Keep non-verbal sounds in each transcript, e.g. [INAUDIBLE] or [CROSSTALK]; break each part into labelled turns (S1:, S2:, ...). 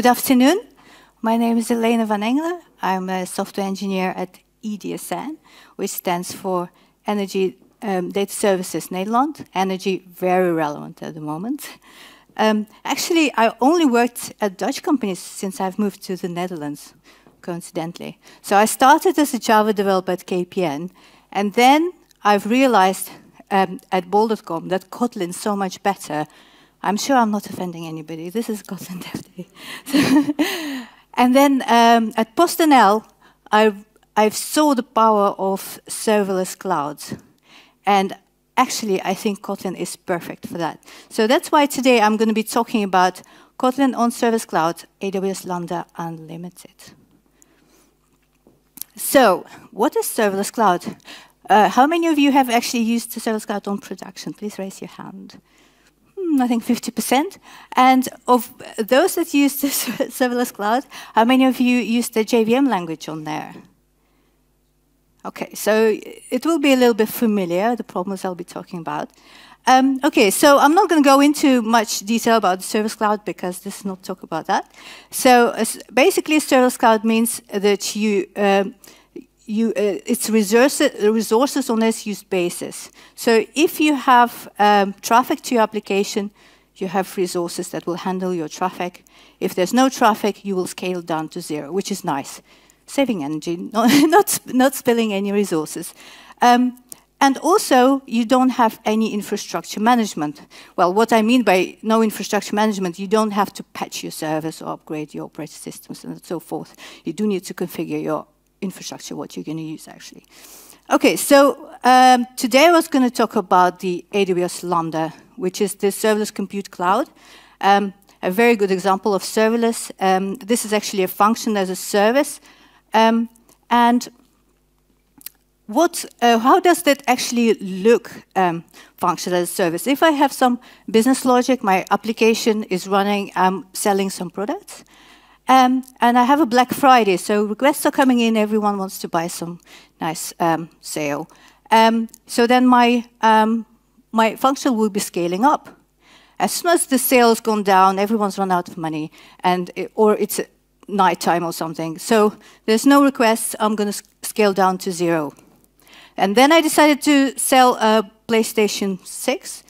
S1: Good afternoon. My name is Elena van Engelen. I'm a software engineer at EDSN, which stands for Energy um, Data Services Nederland. Energy, very relevant at the moment. Um, actually, I only worked at Dutch companies since I've moved to the Netherlands, coincidentally. So I started as a Java developer at KPN, and then I've realized um, at bol.com that Kotlin's so much better. I'm sure I'm not offending anybody. This is Kotlin Dev Day. and then um, at PostNL, I I saw the power of serverless clouds. And actually, I think Kotlin is perfect for that. So that's why today I'm going to be talking about Kotlin on Serverless Cloud, AWS Lambda Unlimited. So, what is serverless cloud? Uh, how many of you have actually used the serverless cloud on production? Please raise your hand. I think 50%. And of those that use the [LAUGHS] serverless cloud, how many of you use the JVM language on there? Okay, so it will be a little bit familiar, the problems I'll be talking about. Um, okay, so I'm not going to go into much detail about the Serverless Cloud because this is not talk about that. So uh, basically, Serverless Cloud means that you, um, you uh, it's resources, resources on a use basis. So if you have um, traffic to your application, you have resources that will handle your traffic. If there's no traffic, you will scale down to zero, which is nice saving energy, [LAUGHS] not, not, not spilling any resources. Um, and also, you don't have any infrastructure management. Well, what I mean by no infrastructure management, you don't have to patch your servers or upgrade your operating systems and so forth. You do need to configure your infrastructure, what you're going to use, actually. Okay, so um, today I was going to talk about the AWS Lambda, which is the serverless compute cloud. Um, a very good example of serverless. Um, this is actually a function as a service um, and what, uh, how does that actually look, um, function as a service? If I have some business logic, my application is running, I'm selling some products, um, and I have a Black Friday, so requests are coming in, everyone wants to buy some nice um, sale. Um, so then my, um, my function will be scaling up. As soon as the sales gone down, everyone's run out of money, and it, or it's nighttime or something. So there's no requests. I'm going to scale down to zero. And then I decided to sell a PlayStation 6.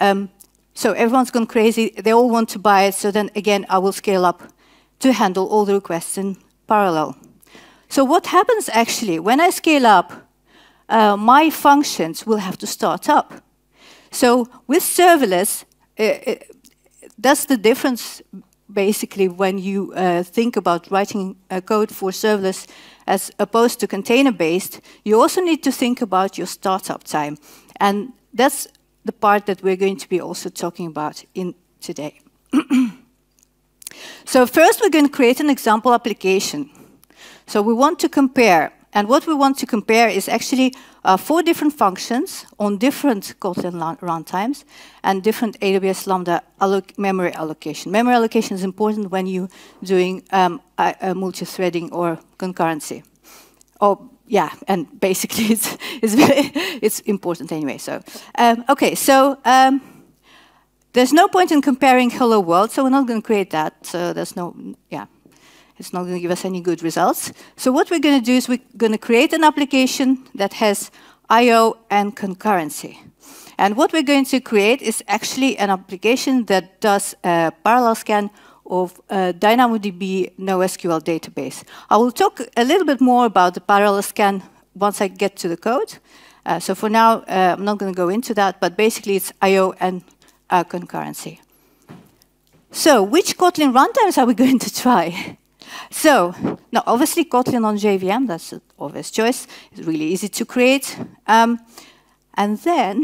S1: Um, so everyone's gone crazy. They all want to buy it. So then again, I will scale up to handle all the requests in parallel. So what happens actually when I scale up, uh, my functions will have to start up. So with serverless, uh, uh that's the difference basically when you uh, think about writing a code for serverless as opposed to container-based, you also need to think about your startup time. And that's the part that we're going to be also talking about in today. [CLEARS THROAT] so first we're going to create an example application. So we want to compare and what we want to compare is actually uh, four different functions on different Kotlin runtimes and different AWS Lambda alloc memory allocation. Memory allocation is important when you're doing um, multi-threading or concurrency. Oh, yeah, and basically [LAUGHS] it's, it's, it's important anyway. So, um, okay, so um, there's no point in comparing hello world, so we're not going to create that. So there's no, yeah. It's not going to give us any good results. So what we're going to do is we're going to create an application that has I.O. and concurrency. And what we're going to create is actually an application that does a parallel scan of a DynamoDB NoSQL database. I will talk a little bit more about the parallel scan once I get to the code. Uh, so for now, uh, I'm not going to go into that, but basically it's I.O. and uh, concurrency. So which Kotlin runtimes are we [LAUGHS] going to try? So, now obviously Kotlin on JVM, that's an obvious choice. It's really easy to create. Um, and then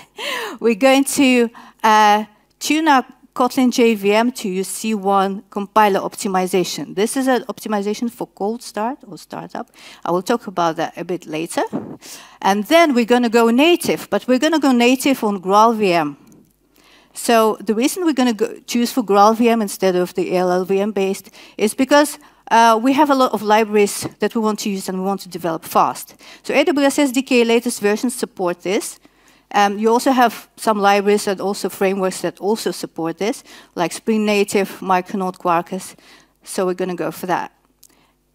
S1: [LAUGHS] we're going to uh, tune our Kotlin JVM to use C1 compiler optimization. This is an optimization for cold start or startup. I will talk about that a bit later. And then we're going to go native, but we're going to go native on GraalVM. So the reason we're going to choose for GraalVM instead of the LLVM based is because uh, we have a lot of libraries that we want to use and we want to develop fast. So AWS SDK latest versions support this. Um, you also have some libraries and also frameworks that also support this, like Spring Native, Micronaut, Quarkus. So we're going to go for that.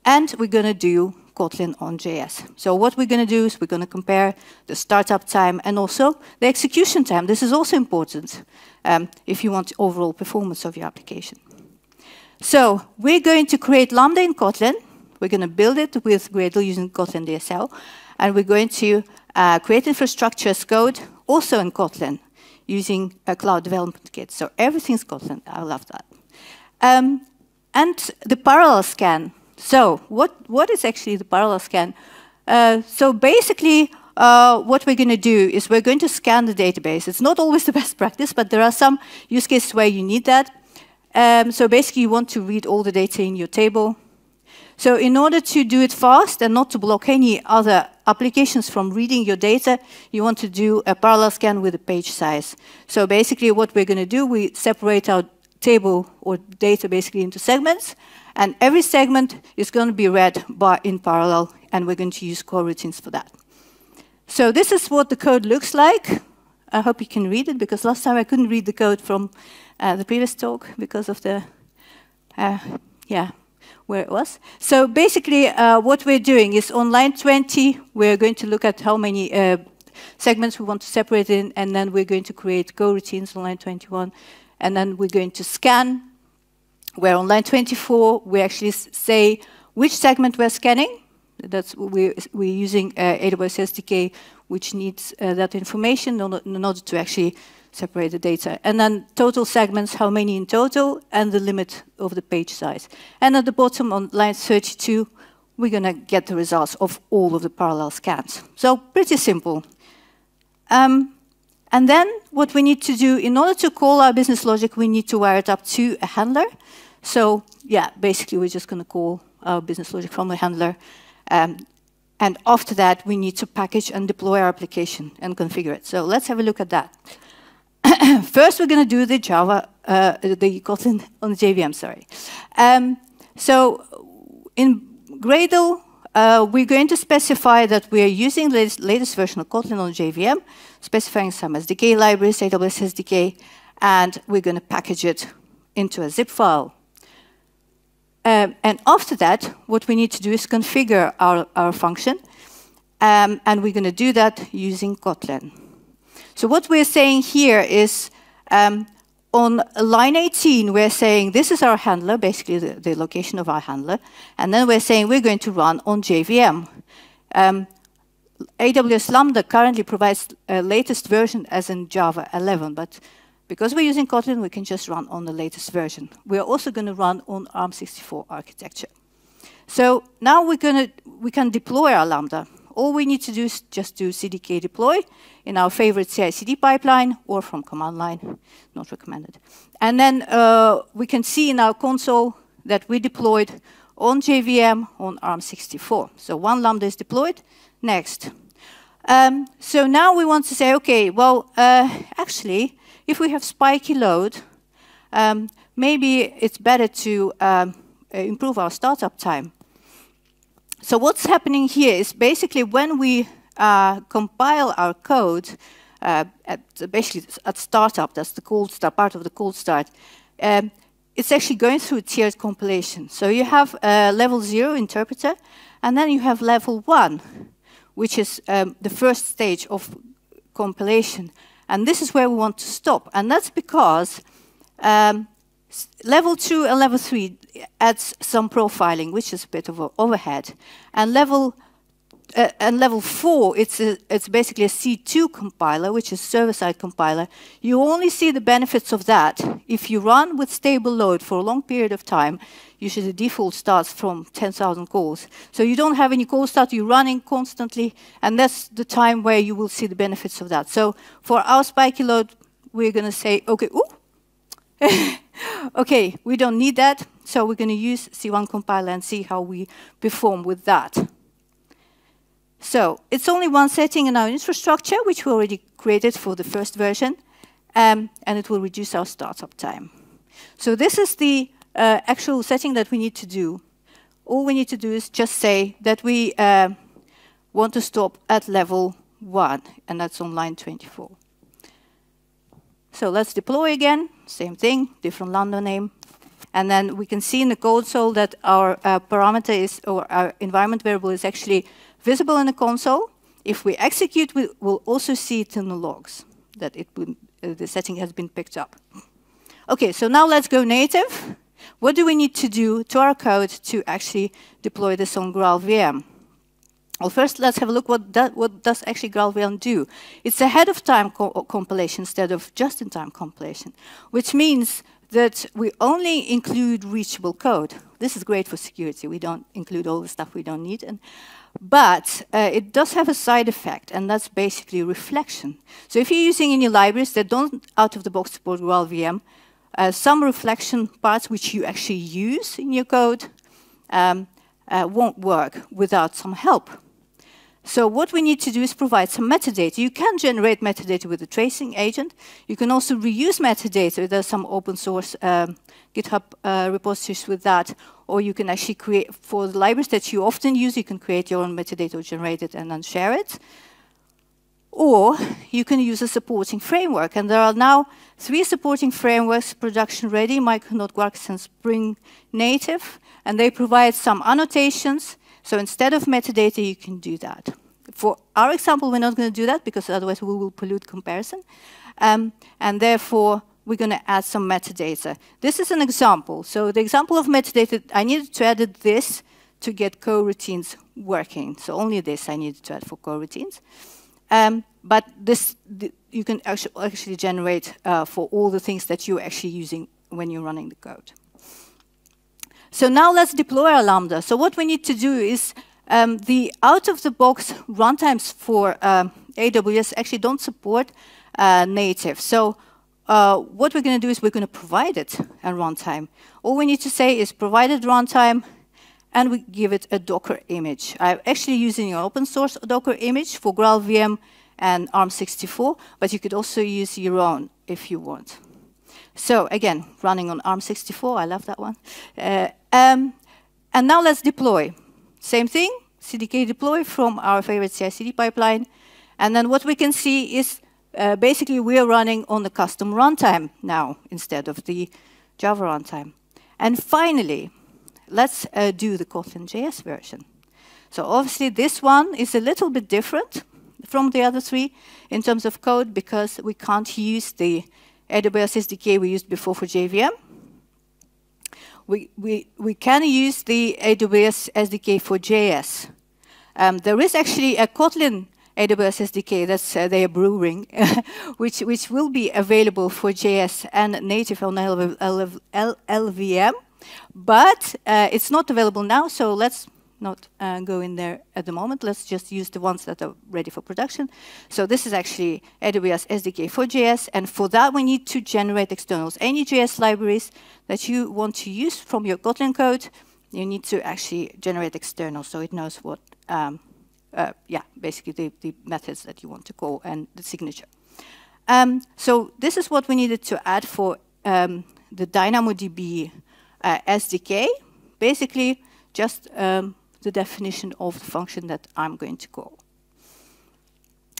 S1: And we're going to do Kotlin on JS. So what we're going to do is we're going to compare the startup time and also the execution time. This is also important um, if you want overall performance of your application. So we're going to create Lambda in Kotlin. We're going to build it with Gradle using Kotlin DSL. And we're going to uh, create infrastructure as code also in Kotlin using a cloud development kit. So everything's Kotlin. I love that. Um, and the parallel scan. So what, what is actually the parallel scan? Uh, so basically, uh, what we're going to do is we're going to scan the database. It's not always the [LAUGHS] best practice, but there are some use cases where you need that. Um, so basically, you want to read all the data in your table. So in order to do it fast and not to block any other applications from reading your data, you want to do a parallel scan with a page size. So basically what we're going to do, we separate our table or data basically into segments, and every segment is going to be read by, in parallel, and we're going to use coroutines for that. So this is what the code looks like. I hope you can read it, because last time I couldn't read the code from uh, the previous talk because of the, uh, yeah, where it was. So basically, uh, what we're doing is on line 20, we're going to look at how many uh, segments we want to separate in, and then we're going to create coroutines on line 21, and then we're going to scan, where on line 24, we actually say which segment we're scanning. That's we're, we're using uh, AWS SDK, which needs uh, that information in order to actually separate the data. And then total segments, how many in total, and the limit of the page size. And at the bottom on line 32, we're going to get the results of all of the parallel scans. So pretty simple. Um, and then what we need to do, in order to call our business logic, we need to wire it up to a handler. So yeah, basically we're just going to call our business logic from the handler. Um, and after that, we need to package and deploy our application and configure it. So let's have a look at that. [COUGHS] First, we're going to do the Java, uh, the Kotlin on the JVM, sorry. Um, so in Gradle, uh, we're going to specify that we are using the latest, latest version of Kotlin on JVM, specifying some SDK libraries, AWS SDK, and we're going to package it into a zip file. Um, and after that, what we need to do is configure our, our function, um, and we're going to do that using Kotlin. So what we're saying here is um, on line 18, we're saying this is our handler, basically the, the, location of our handler, and then we're saying we're going to run on JVM. Um, AWS Lambda currently provides a latest version as in Java 11, but because we're using Kotlin, we can just run on the latest version. We're also going to run on ARM64 architecture. So now we're going to, we can deploy our Lambda. All we need to do is just do CDK deploy in our favorite CI/CD pipeline or from command line, not recommended. And then uh, we can see in our console that we deployed on JVM on ARM64. So one Lambda is deployed. Next. Um, so now we want to say, okay, well, uh, actually, if we have spiky load, um, maybe it's better to um, improve our startup time. So what's happening here is basically when we uh, compile our code uh, at basically at startup, that's the cold start, part of the cold start, um, it's actually going through tiered compilation. So you have a level zero interpreter, and then you have level one, which is um, the first stage of compilation. And this is where we want to stop. And that's because um, Level 2 and Level 3 adds some profiling, which is a bit of an overhead. And level uh, and level 4, it's, a, it's basically a C2 compiler, which is server-side compiler. You only see the benefits of that if you run with stable load for a long period of time. Usually the default starts from 10,000 calls. So you don't have any cold start, you're running constantly, and that's the time where you will see the benefits of that. So for our spiky load, we're going to say, okay, ooh, [LAUGHS] okay, we don't need that, so we're going to use C1 compiler and see how we perform with that. So it's only one setting in our infrastructure, which we already created for the first version, um, and it will reduce our startup time. So this is the uh, actual setting that we need to do. All we need to do is just say that we uh, want to stop at level 1, and that's on line 24. So let's deploy again, same thing, different lambda name. And then we can see in the console that our uh, parameter is, or our environment variable is actually visible in the console. If we execute, we will also see it in the logs, that it uh, the setting has been picked up. Okay, so now let's go native. What do we need to do to our code to actually deploy this on GraalVM? Well, first, let's have a look what, that, what does actually GraalVM do. It's ahead of time co compilation instead of just-in-time compilation, which means that we only include reachable code. This is great for security. We don't include all the stuff we don't need. And, but uh, it does have a side effect, and that's basically reflection. So if you're using any libraries that don't out-of-the-box support GraalVM, uh, some reflection parts which you actually use in your code um, uh, won't work without some help. So what we need to do is provide some metadata. You can generate metadata with a tracing agent. You can also reuse metadata. There's some open source um, GitHub uh, repositories with that. Or you can actually create, for the libraries that you often use, you can create your own metadata, generate it, and then share it. Or you can use a supporting framework. And there are now three supporting frameworks production ready, Micronaut, Quarkus, and Spring Native. And they provide some annotations so instead of metadata, you can do that. For our example, we're not going to do that because otherwise we will pollute comparison. Um, and therefore, we're going to add some metadata. This is an example. So the example of metadata, I needed to add this to get coroutines working. So only this I needed to add for coroutines. Um, but this the, you can actually, actually generate uh, for all the things that you're actually using when you're running the code. So now let's deploy our Lambda. So what we need to do is um, the out-of-the-box runtimes for um, AWS actually don't support uh, native. So uh, what we're going to do is we're going to provide it a runtime. All we need to say is provided runtime, and we give it a Docker image. I'm actually using an open source Docker image for GraalVM and ARM64, but you could also use your own if you want. So again, running on ARM64, I love that one. Uh, um, and now let's deploy. Same thing, CDK deploy from our favorite CI/CD pipeline. And then what we can see is uh, basically we're running on the custom runtime now instead of the Java runtime. And finally, let's uh, do the Kotlin JS version. So obviously this one is a little bit different from the other three in terms of code because we can't use the AWS SDK we used before for JVM. We, we, we can use the AWS SDK for JS. Um, there is actually a Kotlin AWS SDK that's uh, they are brewing, [LAUGHS] which, which will be available for JS and native on LLVM, but uh, it's not available now, so let's not uh, go in there at the moment. Let's just use the ones that are ready for production. So this is actually AWS SDK for JS, and for that we need to generate externals. Any JS libraries that you want to use from your Kotlin code, you need to actually generate externals so it knows what, um, uh, yeah, basically the, the, methods that you want to call and the signature. Um, so this is what we needed to add for um, the DynamoDB uh, SDK. Basically, just um, the definition of the function that I'm going to call.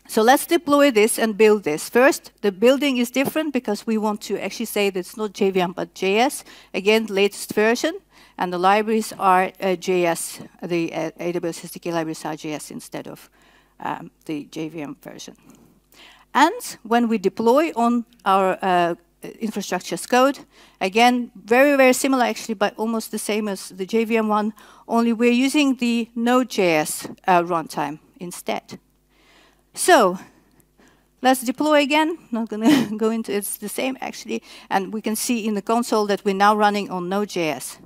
S1: So let's deploy this and build this. First, the building is different because we want to actually say that it's not JVM but JS. Again, latest version. And the libraries are uh, JS, the uh, AWS SDK libraries are JS instead of um, the JVM version. And when we deploy on our uh, infrastructure as code. Again, very, very similar actually, but almost the same as the JVM one, only we're using the Node.js uh, runtime instead. So let's deploy again. Not going [LAUGHS] to go into it's the same actually, and we can see in the console that we're now running on Node.js.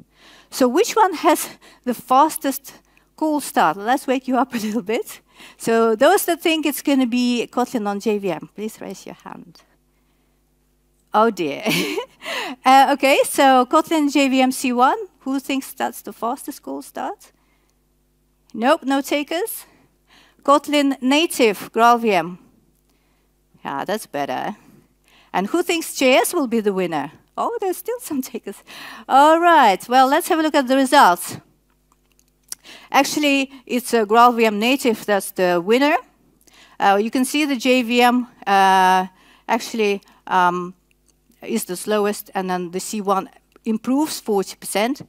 S1: So which one has the fastest cold start? Let's wake you up a [LAUGHS] little bit. So those that think it's going to be Kotlin on JVM, please raise your hand. Oh dear. [LAUGHS] uh, okay, so Kotlin JVM C1. Who thinks that's the fastest cold start? Nope, no takers. Kotlin native GraalVM. Yeah, that's better. And who thinks JS will be the winner? Oh, there's still some takers. All right, well, let's have a look at the results. Actually, it's a GraalVM native that's the winner. Uh, you can see the JVM uh, actually um, is the slowest, and then the C1 improves 40%.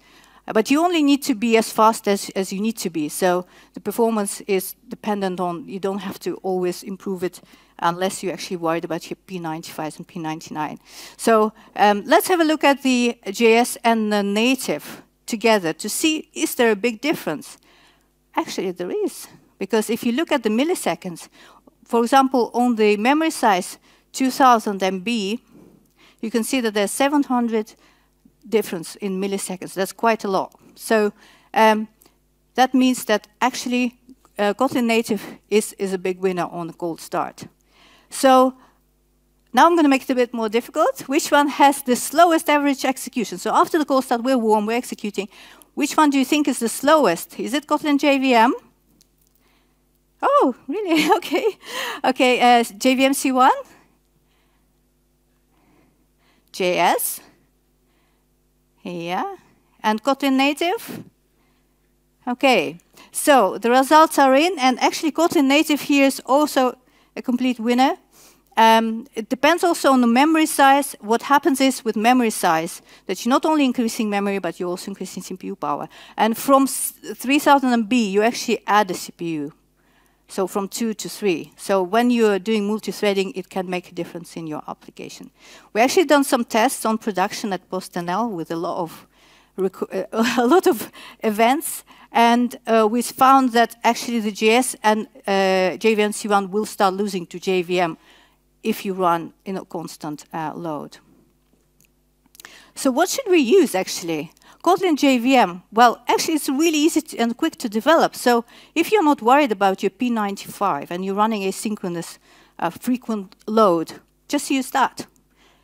S1: But you only need to be as fast as, as you need to be. So the performance is dependent on, you don't have to always improve it unless you're actually worried about your P95 and P99. So um, let's have a look at the JS and the native together to see, is there a big difference? Actually, there is. Because if you look at the milliseconds, for example, on the memory size 2000 MB, you can see that there's 700 difference in milliseconds. That's quite a lot. So um, that means that actually uh, Kotlin Native is, is a big winner on the cold start. So now I'm going to make it a bit more difficult. Which one has the slowest average execution? So after the cold start, we're warm, we're executing. Which one do you think is the slowest? Is it Kotlin JVM? Oh, really? [LAUGHS] okay. Okay, uh, JVM C1? JS? Yeah. And Kotlin Native? Okay. So the results are in, and actually Kotlin Native here is also a complete winner. Um, it depends also on the memory size. What happens is with memory size that you're not only increasing memory, but you're also increasing CPU power. And from 3000 MB, you actually add a CPU. So from two to three. So when you're doing multi-threading, it can make a difference in your application. We actually done some tests on production at PostNL with a lot of [LAUGHS] a lot of events, and uh, we found that actually the JS and uh, JVM C1 will start losing to JVM if you run in a constant uh, load. So what should we use actually? Kotlin JVM, well, actually it's really easy and quick to develop. So if you're not worried about your P95 and you're running asynchronous uh, frequent load, just use that.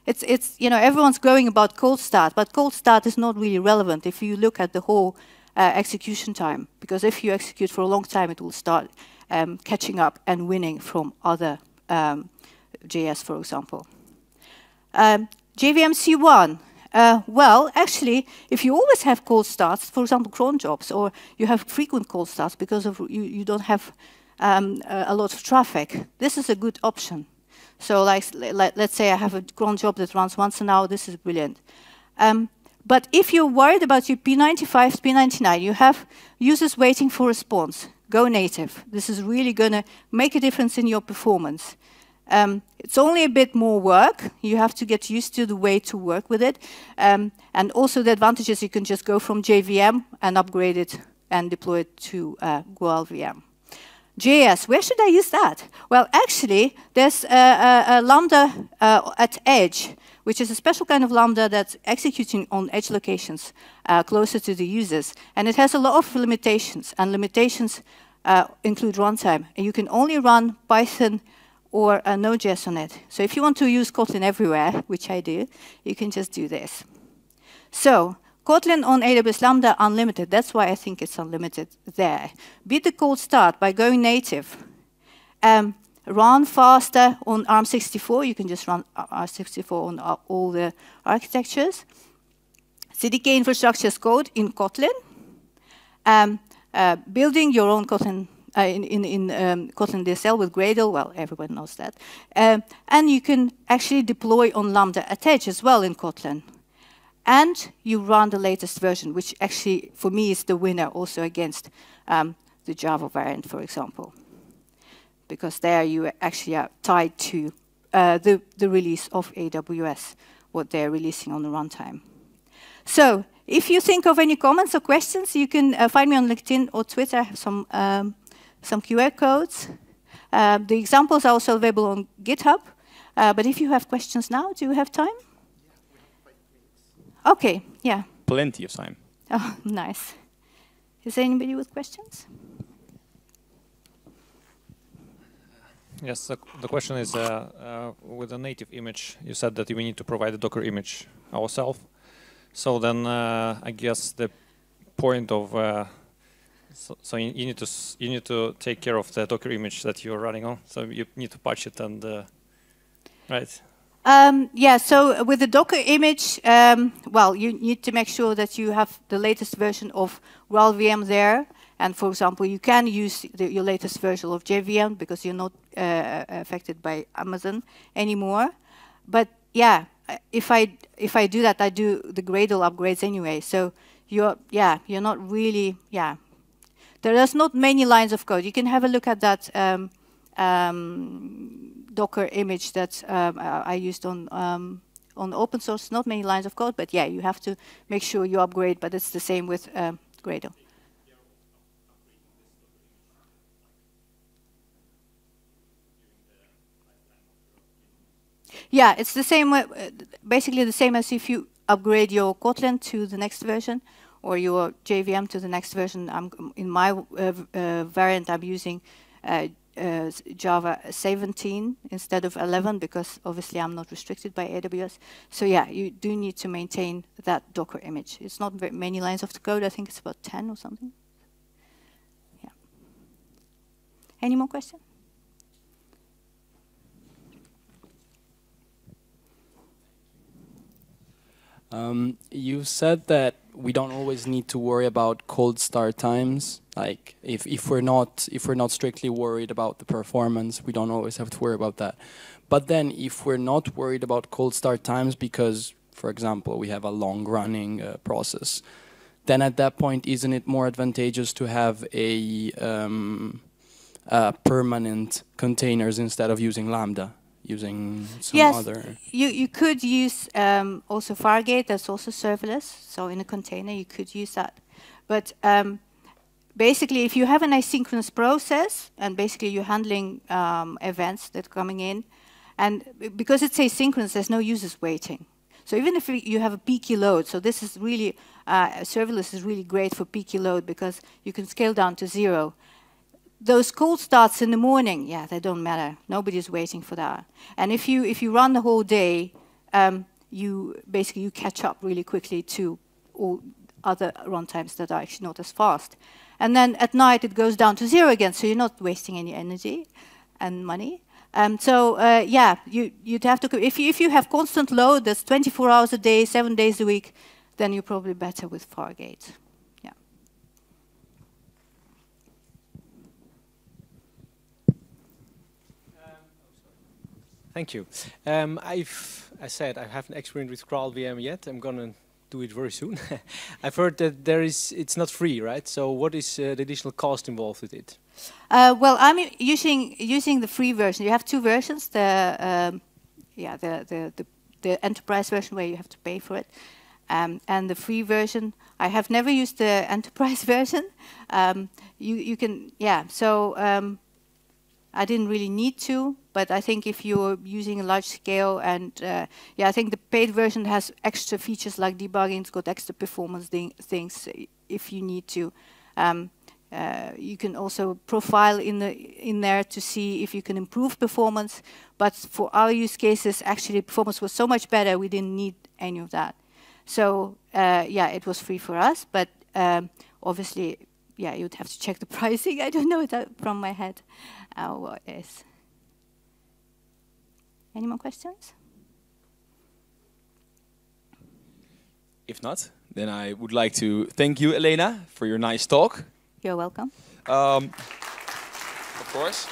S1: It's, it's, you know, everyone's going about cold start, but cold start is not really relevant if you look at the whole uh, execution time, because if you execute for a long time, it will start um, catching up and winning from other um, JS, for example. Um, JVM C1, uh, well, actually, if you always have cold starts, for example, cron jobs, or you have frequent cold starts because of you, you don't have um, a lot of traffic, this is a good option. So like, let, us say I have a cron job that runs once an hour, this is brilliant. Um, but if you're worried about your P95, P99, you have users waiting for response, go native. This is really going to make a difference in your performance. Um, it's only a bit more work. You have to get used to the way to work with it. Um, and also the advantage is you can just go from JVM and upgrade it and deploy it to uh, GraalVM. JS, where should I use that? Well, actually, there's a, a, a Lambda uh, at edge, which is a special kind of Lambda that's executing on edge locations uh, closer to the users. And it has a lot of limitations, and limitations uh, include runtime. And you can only run Python or a Node.js on it. So if you want to use Kotlin everywhere, which I do, you can just do this. So Kotlin on AWS Lambda unlimited, that's why I think it's unlimited there. Beat the cold start by going native. Um, run faster on ARM64, you can just run ARM64 on all the architectures. CDK infrastructure as code in Kotlin. Um, uh, building your own Kotlin uh, in, in, in um, Kotlin DSL with Gradle, well, everyone knows that. Um, and you can actually deploy on Lambda at Edge as well in Kotlin. And you run the latest version, which actually, for me, is the winner also against um, the Java variant, for example. Because there you actually are tied to uh, the, the release of AWS, what they're releasing on the runtime. So if you think of any comments or questions, you can uh, find me on LinkedIn or Twitter. I have some um, some QR codes. Uh, the examples are also available on GitHub. Uh, but if you have questions now, do you have time? Yeah, okay, yeah.
S2: Plenty of time.
S1: Oh, [LAUGHS] nice. Is there anybody with questions?
S3: Yes, the, the question is, uh, uh, with a native image, you said that we need to provide a Docker image ourselves. So then uh, I guess the point of uh, so, so you, you, need to you need to take care of the Docker image that you're running on. So you need to patch it and uh, right.
S1: Um, yeah. So with the Docker image, um, well, you need to make sure that you have the latest version of GraalVM there. And for example, you can use the, your latest version of JVM because you're not uh, affected by Amazon anymore. But yeah, if I if I do that, I do the Gradle upgrades anyway. So you're yeah, you're not really yeah. There's not many lines of code. You can have a look at that um, um, Docker image that um, I used on um, on open source. Not many lines of code, but yeah, you have to make sure you upgrade. But it's the same with um, Gradle. Yeah, it's the same, basically the same as if you upgrade your Kotlin to the next version or your JVM to the next version. I'm, in my uh, uh, variant, I'm using uh, uh, Java 17 instead of 11 because obviously I'm not restricted by AWS. So yeah, you do need to maintain that Docker image. It's not very many lines of the code. I think it's about 10 or something. Yeah. Any more questions?
S2: Um, you said that we don't always need to worry about cold start times. Like if, if we're not if we're not strictly worried about the performance, we don't always have to worry about that. But then if we're not worried about cold start times because, for example, we have a long running uh, process, then at that point, isn't it more advantageous to have a um, uh, permanent containers instead of using Lambda? Using some
S1: yes,
S2: other?
S1: you, you could use um, also Fargate, that's also serverless. So in a container, you could use that. But um, basically, if you have an asynchronous process, and basically you're handling um, events that are coming in, and because it's asynchronous, there's no users waiting. So even if you have a peaky load, so this is really, uh, serverless is really great for peaky load because you can scale down to zero those cold starts in the morning, yeah, they don't matter. Nobody's waiting for that. And if you if you run the whole day, um, you basically you catch up really quickly to all other runtimes that are actually not as fast. And then at night it goes down to zero again, so you're not wasting any energy and money. Um, so uh, yeah, you you'd have to if you if you have constant load that's 24 hours a day, seven days a week, then you're probably better with Fargate.
S4: Thank you. Um, I've, I said, I haven't experienced with GraalVM yet. I'm gonna do it very soon. [LAUGHS] I've heard that there is, it's not free, right? So what is uh, the additional cost involved with it?
S1: Uh, well, I'm using using the free version. You have two versions. The um, yeah, the, the, the the enterprise version where you have to pay for it, um, and the free version. I have never used the [LAUGHS] enterprise version. Um, you you can yeah. So um, I didn't really need to, but I think if you're using a large scale and uh, yeah, I think the paid version has extra features like debugging. It's got extra performance things if you need to. Um, uh, you can also profile in the in there to see if you can improve performance. But for our use cases, actually, performance was so much better. We didn't need any of that. So uh, yeah, it was free for us. But um, obviously, yeah, you'd have to check the [LAUGHS] pricing. I don't know that from my head what is. Any more questions?
S5: If not, then I would like to thank you, Elena, for your nice talk.
S1: You're welcome.
S5: Um, of course.